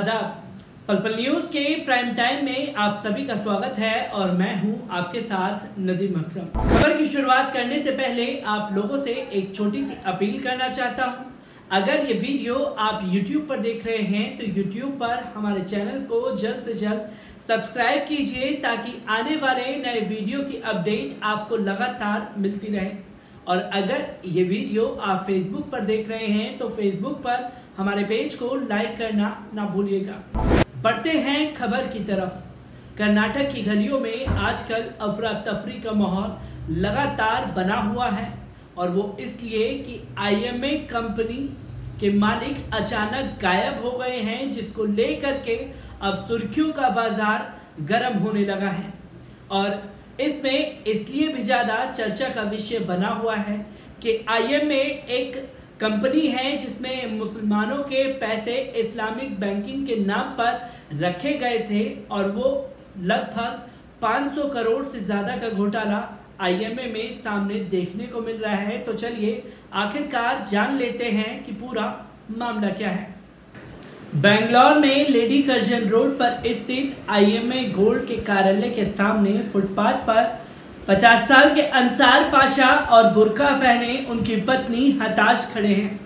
आदाब पलपल न्यूज़ के prime time में आप सभी का स्वागत है और मैं हूँ आपके साथ नदीम अकरम। खबर की शुरुआत करने से पहले आप लोगों से एक छोटी सी अपील करना चाहता हूँ। अगर ये वीडियो आप YouTube पर देख रहे हैं तो YouTube पर हमारे चैनल को जल्द से जल्द सब्सक्राइब कीजिए ताकि आने वाले नए वीडियो की अपडेट आपको लगातार मिलती रहे। और अगर ये वीडियो आप फेसबुक पर देख रहे हैं तो फेसबुक पर हमारे पेज को लाइक करना ना भूलिएगा। बढ़ते हैं खबर की तरफ़। कर्नाटक की गलियों में आजकल अफरा तफरी का माहौल लगातार बना हुआ है और वो इसलिए कि आईएमए कंपनी के मालिक अचानक गायब हो गए हैं, जिसको लेकर के अब सुर्खियों का बाज़ार गर्म होने लगा है। और इसमें इसलिए भी ज़्यादा चर्चा का विषय बना हुआ है कि आईएमए एक कंपनी है जिसमें मुसलमानों के पैसे इस्लामिक बैंकिंग के नाम पर रखे गए थे और वो लगभग 500 करोड़ से ज़्यादा का घोटाला आईएमए में सामने देखने को मिल रहा है। तो चलिए आखिरकार जान लेते हैं कि पूरा मामला क्या है। बेंगलोर में लेडी कर्जन रोड पर स्थित आईएमए गोल्ड के कार्यालय के सामने फुटपाथ पर 50 साल के अंसार पाशा और बुरका पहने उनकी पत्नी हताश खड़े हैं।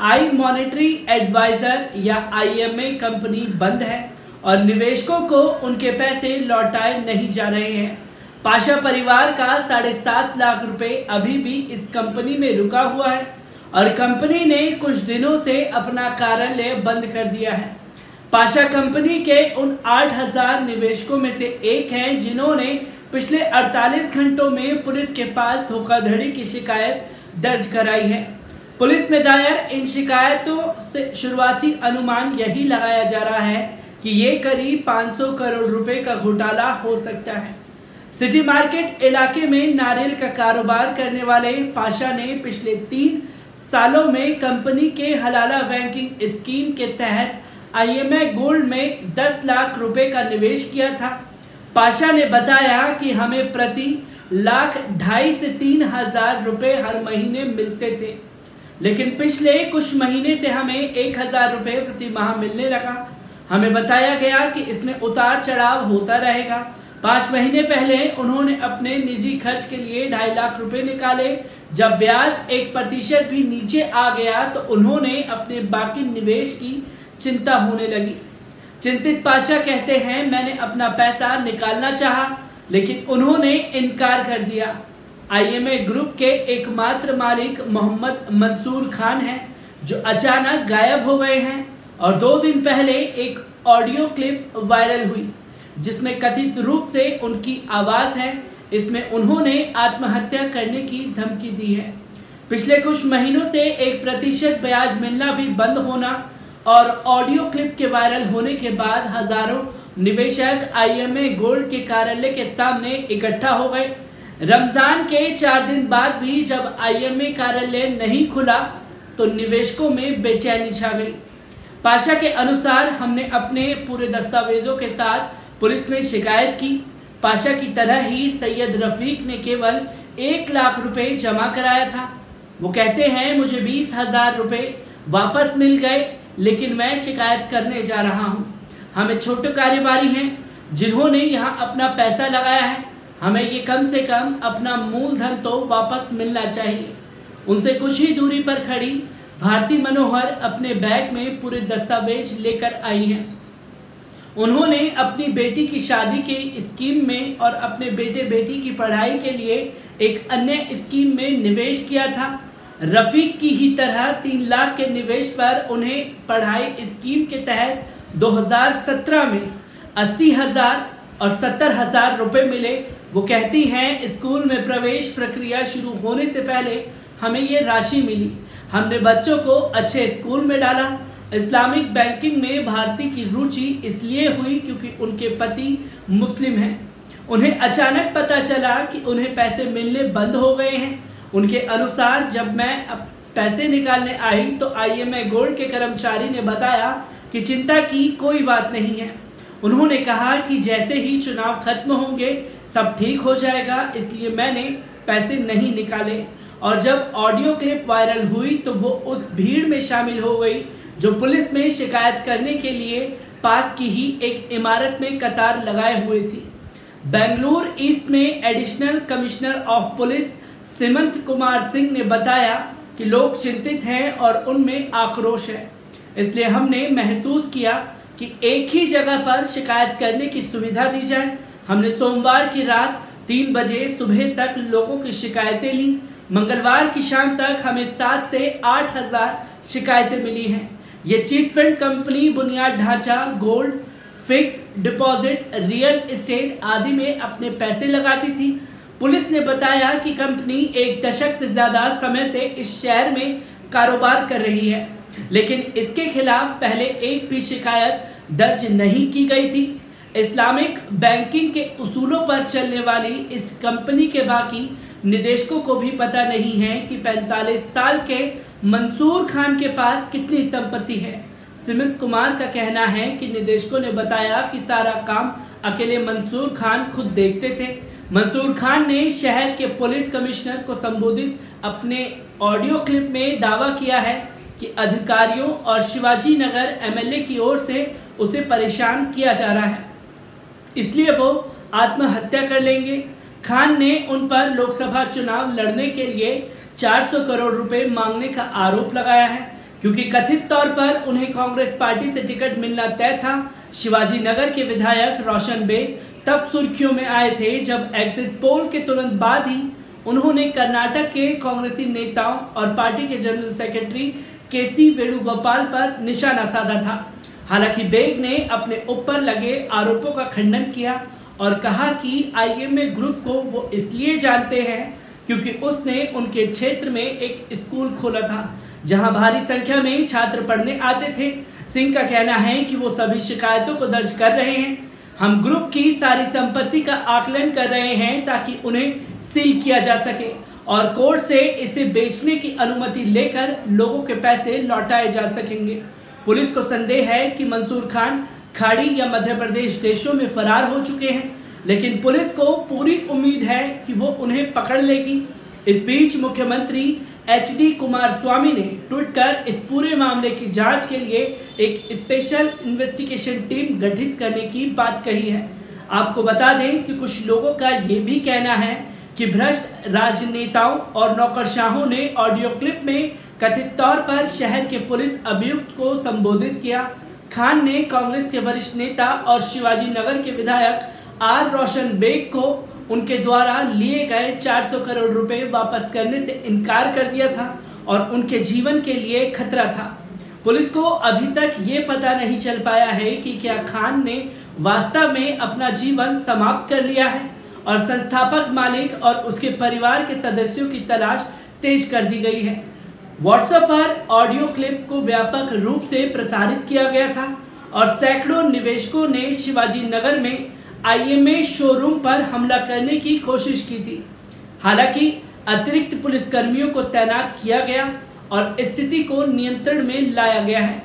आई मॉनिटरी एडवाइजर या आईएमए कंपनी बंद है और निवेशकों को उनके पैसे लौटाए नहीं जा रहे हैं। पाशा परिवार का साढ़े सात लाख रुपए अभी भी इस कंपनी में रुका हुआ है और कंपनी ने कुछ दिनों से अपना कार्यालय बंद कर दिया है। पाशा कंपनी के उन 8000 निवेशकों में से एक हैं जिन्होंने पिछले 48 घंटों में पुलिस के पास धोखाधड़ी की शिकायत दर्ज कराई है। पुलिस में दायर इन शिकायतों से शुरुआती अनुमान यही लगाया जा रहा है कि ये करीब 500 करोड़ रुपए का घोटाला हो सकता है। सिटी मार्केट इलाके में नारियल का कारोबार करने वाले पाशा ने पिछले तीन सालों में कंपनी के हलाला बैंकिंग स्कीम के तहत आईएमए गोल्ड में 10 लाख रुपए का निवेश किया था। पाशा ने बताया कि हमें प्रति लाख ढाई से तीन हज़ार रुपए हर महीने मिलते थे। लेकिन पिछले कुछ महीने से हमें एक हज़ार रुपए प्रति माह मिलने लगा। हमें बताया गया कि इसमें उतार चढ़ाव होता रहेगा। पाँच महीने पहले उन्होंने अपने निजी खर्च के लिए ढाई लाख रुपए निकाले। जब ब्याज एक प्रतिशत भी नीचे आ गया तो उन्होंने अपने बाकी निवेश की चिंता होने लगी। चिंतित पाशा कहते हैं, मैंने अपना पैसा निकालना चाहा, लेकिन उन्होंने इनकार कर दिया। आईएमए ग्रुप के एकमात्र मालिक मोहम्मद मंसूर खान हैं, जो अचानक गायब हो गए हैं और दो दिन पहले एक ऑडियो क्लिप वायरल हुई, जिसमें कथित रूप से उनकी आवाज़ है। इसमें उन्होंने आत्महत्या करने की धमकी दी है। पिछले कुछ महीनों से एक प्रतिशत ब्याज मिलना भी बंद होना और ऑडियो क्लिप के वायरल होने के बाद हज़ारों निवेशक आईएमए गोल्ड के कार्यालय के सामने इकट्ठा हो गए। रमज़ान के चार दिन बाद भी जब आईएमए कार्यालय नहीं खुला तो निवेशकों में बेचैनी छा गई। पाशा के अनुसार हमने अपने पूरे दस्तावेजों के साथ पुलिस में शिकायत की। पाशा की तरह ही सैयद रफीक ने केवल एक लाख रुपए जमा कराया था। वो कहते हैं, मुझे बीस हज़ार रुपए वापस मिल गए। लेकिन मैं शिकायत करने जा रहा हूँ। हमें छोटे कारोबारी हैं, जिन्होंने यहाँ अपना पैसा लगाया है। हमें ये कम से कम अपना मूलधन तो वापस मिलना चाहिए। उनसे कुछ ही दूरी पर खड़ी भारती मनोहर अपने बैग में पूरे दस्तावेज़ लेकर आई हैं। उन्होंने अपनी बेटी की शादी के स्कीम में और अपने बेटे बेटी की पढ़ाई के लिए एक अन्य स्कीम में निवेश किया था। रफीक की ही तरह तीन लाख के निवेश पर उन्हें पढ़ाई स्कीम के तहत 2017 में अस्सी हज़ार और सत्तर हज़ार रुपए मिले। वो कहती हैं, स्कूल में प्रवेश प्रक्रिया शुरू होने से पहले हमें ये राशि मिली। हमने बच्चों को अच्छे स्कूल में डाला। इस्लामिक बैंकिंग में भारती की रुचि इसलिए हुई क्योंकि उनके पति मुस्लिम हैं। उन्हें अचानक पता चला कि उन्हें पैसे मिलने बंद हो गए हैं। उनके अनुसार जब मैं पैसे निकालने आई तो आईएमए गोल्ड के कर्मचारी ने बताया कि चिंता की कोई बात नहीं है। उन्होंने कहा कि जैसे ही चुनाव खत्म होंगे, सब ठीक हो जाएगा, इसलिए मैंने पैसे नहीं निकाले। और जब ऑडियो क्लिप वायरल हुई तो वो उस भीड़ में शामिल हो गई, जो पुलिस में शिकायत करने के लिए पास की ही एक इमारत में कतार लगाए हुए थी। बेंगलुरु ईस्ट में additional commissioner of police Simant Kumar Singh ने बताया कि लोग चिंतित हैं और उनमें आक्रोश है। इसलिए हमने महसूस किया कि एक ही जगह पर शिकायत करने की सुविधा दी जाए। हमने सोमवार की रात तीन बजे सुबह तक लोगों की शिकायतें ली। मंगलवार की शाम तक हमें सात से आठ हज़ार शिकायतें मिली हैं। ये चीट फंड कंपनी, बुनियाद ढांचा, gold, fix deposit, real estate आदि में अपने पैसे लगाती थी। पुलिस ने बताया कि कंपनी एक दशक से ज़्यादा समय से इस शहर में कारोबार कर रही है। लेकिन इसके खिलाफ पहले एक भी शिकायत दर्ज नहीं की गई थी। इस्लामिक बैंकिंग के उसूलों पर चलने वाली इस कंपनी के बाकी निदेशकों को भी पता नहीं है कि 45 साल के मंसूर खान के पास कितनी संपत्ति है। सिमित कुमार का कहना है कि निदेशकों ने बताया कि सारा काम अकेले मंसूर खान खुद देखते थे। मंसूर खान ने शहर के पुलिस कमिश्नर को संबोधित अपने ऑडियो क्लिप में दावा किया है कि अधिकारियों और शिवाजी नगर एमएलए की ओर से उसे परेशान किया जा रहा है। इसलिए वो आत्महत्या कर लेंगे। खान ने उन पर लोकसभा चुनाव लड़ने के लिए 400 करोड़ रुपए मांगने का आरोप लगाया है, क्योंकि कथित तौर पर उन्हें कांग्रेस पार्टी से टिकट मिलना तय था। शिवाजी नगर के विधायक रोशन बेग तब सुर्खियों में आए थे जब एग्जिट पोल के तुरंत बाद ही उन्होंने कर्नाटक के कांग्रेसी नेताओं और पार्टी के जनरल सेक्रेटरी के सी वेणुगोपाल पर निशाना साधा था। हालाँकि बेग ने अपने ऊपर लगे आरोपों का खंडन किया और कहा कि आईएमए ग्रुप को वो इसलिए जानते हैं क्योंकि उसने उनके क्षेत्र में एक स्कूल खोला था, जहाँ भारी संख्या में छात्र पढ़ने आते थे। सिंह का कहना है कि वो सभी शिकायतों को दर्ज कर रहे हैं। हम ग्रुप की सारी संपत्ति का आकलन कर रहे हैं ताकि उन्हें सील किया जा सके और कोर्ट से इसे बेचने की अनुमति लेकर लोगों के पैसे लौटाए जा सकेंगे। पुलिस को संदेह है कि मंसूर खान खाड़ी या मध्य प्रदेश देशों में फरार हो चुके हैं, लेकिन पुलिस को पूरी उम्मीद है कि वो उन्हें पकड़ लेगी। इस बीच मुख्यमंत्री एच डी कुमार स्वामी ने ट्वीट कर इस पूरे मामले की जाँच के लिए एक स्पेशल इन्वेस्टिगेशन टीम गठित करने की बात कही है। आपको बता दें कि कुछ लोगों का ये भी कहना है कि भ्रष्ट राजनेताओं और नौकरशाहों ने ऑडियो क्लिप में कथित तौर पर शहर के पुलिस अभियुक्त को संबोधित किया। खान ने कांग्रेस के वरिष्ठ नेता और शिवाजी नगर के विधायक आर रोशन बेग को उनके द्वारा लिए गए 400 करोड़ रुपए वापस करने से इनकार कर दिया था और उनके जीवन के लिए खतरा था। पुलिस को अभी तक ये पता नहीं चल पाया है कि क्या खान ने वास्तव में अपना जीवन समाप्त कर लिया है और संस्थापक मालिक और उसके परिवार के सदस्यों की तलाश तेज कर दी गई है। व्हाट्सएप पर ऑडियो क्लिप को व्यापक रूप से प्रसारित किया गया था और सैकड़ों निवेशकों ने शिवाजी नगर में आईएमए शोरूम पर हमला करने की कोशिश की थी। हालाँकि, अतिरिक्त पुलिसकर्मियों को तैनात किया गया और स्थिति को नियंत्रण में लाया गया है।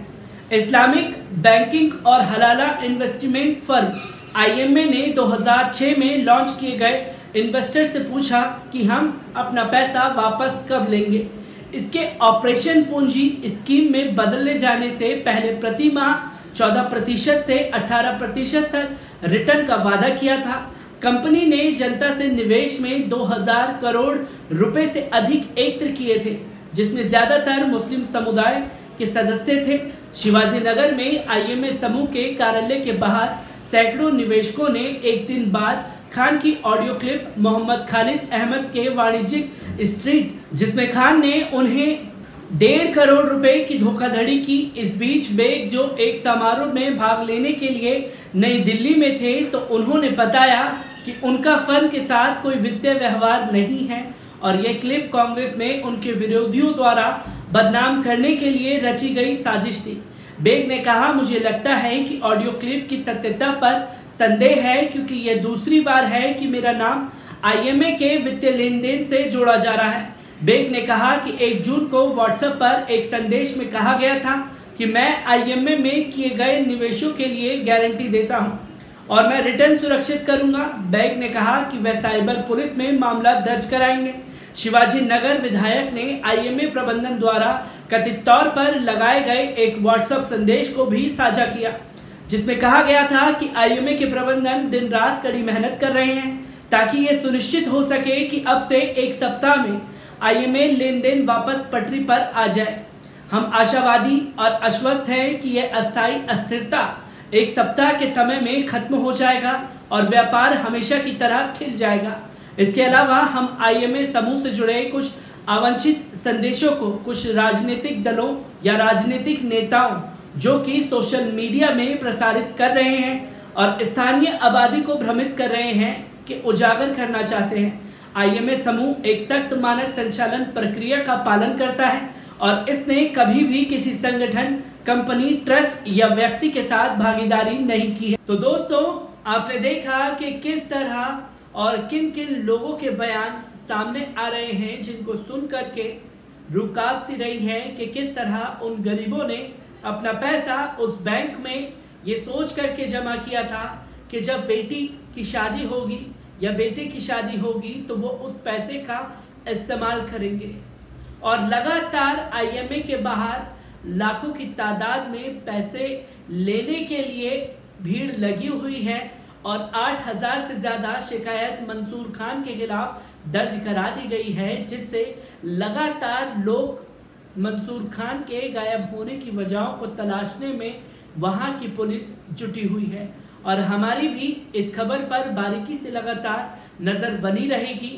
इस्लामिक बैंकिंग और हलाला इन्वेस्टमेंट फर्म आईएमए ने 2006 में लॉन्च किए गए इन्वेस्टर से पूछा कि हम अपना पैसा वापस कब लेंगे। इसके ऑपरेशन पूंजी स्कीम में बदलने जाने से पहले प्रति माह 14 प्रतिशत से 18 प्रतिशत तक रिटर्न का वादा किया था। कंपनी ने जनता से निवेश में 2000 करोड़ रुपए से अधिक एकत्र किए थे, जिसमें ज़्यादातर मुस्लिम समुदाय के सदस्य थे। शिवाजी नगर में आईएमए समूह के कार्यालय के बाहर सैकड़ों निवेशकों ने एक दिन बाद खान की ऑडियो क्लिप मोहम्मद खालिद अहमद के वाणिज्यिक स्ट्रीट, जिसमें खान ने उन्हें डेढ़ करोड़ रुपए की धोखाधड़ी की इस बीच बेग जो एक समारोह में भाग लेने के लिए नई दिल्ली में थे तो उन्होंने बताया कि उनका फर्म के साथ कोई वित्तीय व्यवहार नहीं है और यह क्लिप कांग्रेस में उनके विरोधियों द्वारा बदनाम करने के लिए रची गई साजिश थी। बेग ने कहा, मुझे लगता है कि ऑडियो क्लिप की सत्यता पर संदेह है, क्योंकि यह दूसरी बार है कि मेरा नाम आईएमए के वित्तीय लेन देन से जोड़ा जा रहा है। बेग ने कहा कि एक जून को व्हाट्सएप पर एक संदेश में कहा गया था कि मैं आईएमए में किए गए निवेशों के लिए गारंटी देता हूँ और मैं रिटर्न सुरक्षित करूँगा। बैग ने कहा कि वह साइबर पुलिस में मामला दर्ज कराएँगे। शिवाजी नगर विधायक ने आईएमए प्रबंधन द्वारा कथित तौर पर लगाए गए एक व्हाट्सएप संदेश को भी साझा किया, जिसमें कहा गया था कि आईएमए के प्रबंधन दिन रात कड़ी मेहनत कर रहे हैं ताकि ये सुनिश्चित हो सके कि अब से एक सप्ताह में आईएमए लेन देन वापस पटरी पर आ जाए। हम आशावादी और आश्वस्त हैं कि यह अस्थायी अस्थिरता एक सप्ताह के समय में खत्म हो जाएगा और व्यापार हमेशा की तरह खिल जाएगा। इसके अलावा हम आईएमए समूह से जुड़े कुछ अवंचित संदेशों को कुछ राजनीतिक दलों या राजनीतिक नेताओं, जो कि सोशल मीडिया में प्रसारित कर रहे हैं और स्थानीय आबादी को भ्रमित कर रहे हैं, कि उजागर करना चाहते हैं। आईएमए समूह एक सख्त मानक संचालन प्रक्रिया का पालन करता है और इसने कभी भी किसी संगठन, कंपनी, ट्रस्ट या व्यक्ति के साथ भागीदारी नहीं की है। तो दोस्तों, आपने देखा कि किस तरह और किन किन लोगों के बयान सामने आ रहे हैं जिनको सुन करके रुकावट सी रही है कि किस तरह उन गरीबों ने अपना पैसा उस बैंक में ये सोच करके जमा किया था कि जब बेटी की शादी होगी या बेटे की शादी होगी तो वो उस पैसे का इस्तेमाल करेंगे। और लगातार आईएमए के बाहर लाखों की तादाद में पैसे लेने के लिए भीड़ लगी हुई है और 8000 से ज़्यादा शिकायत मंसूर खान के खिलाफ दर्ज करा दी गई है, जिससे लगातार लोग मंसूर खान के गायब होने की वजहों को तलाशने में वहाँ की पुलिस जुटी हुई है। और हमारी भी इस खबर पर बारीकी से लगातार नज़र बनी रहेगी।